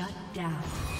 Shut down.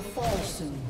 Will fall soon.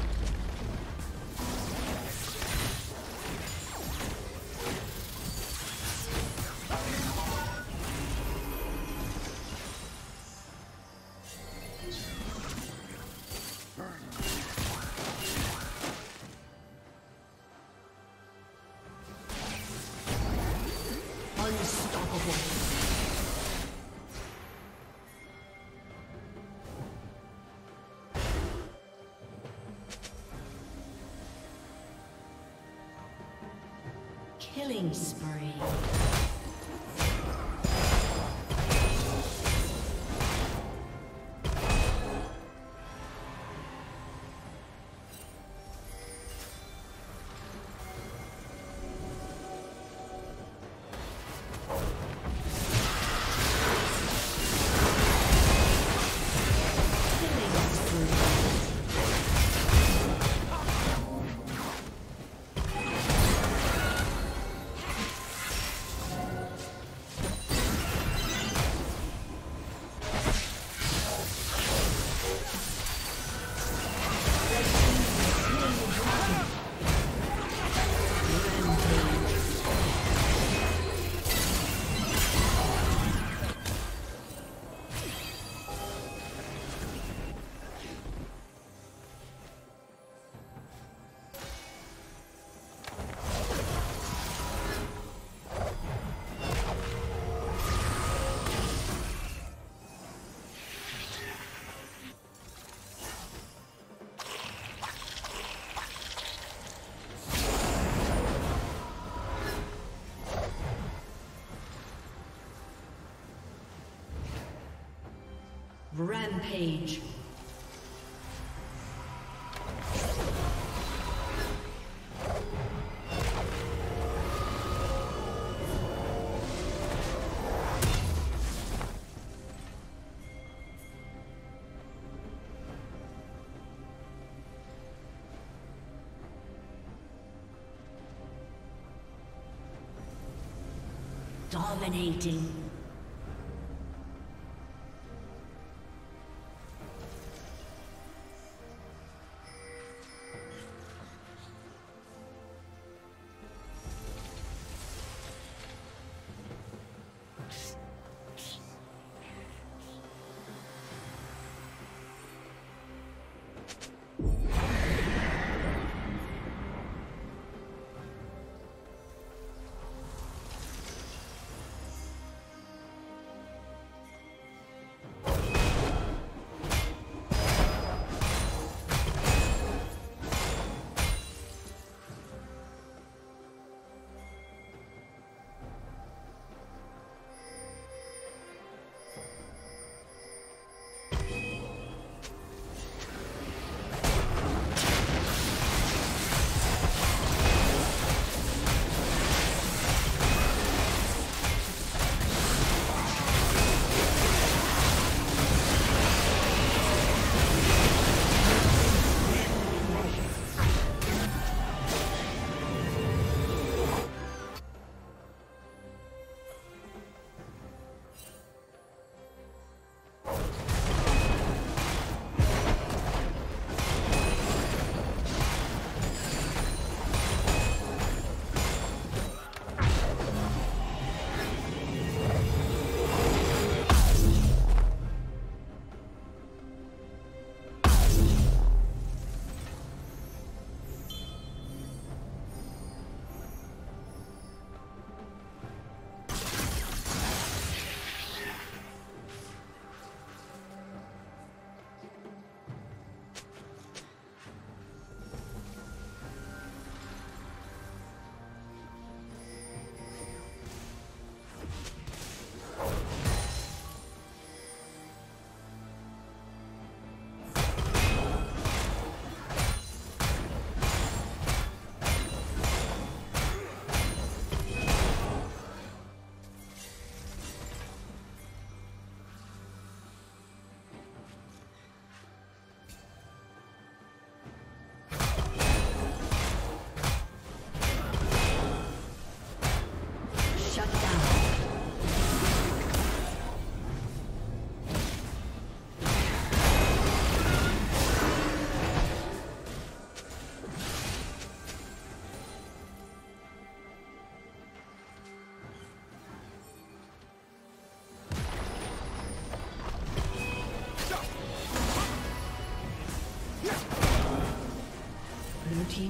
Killing spree. Rampage. Dominating.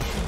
Thank you.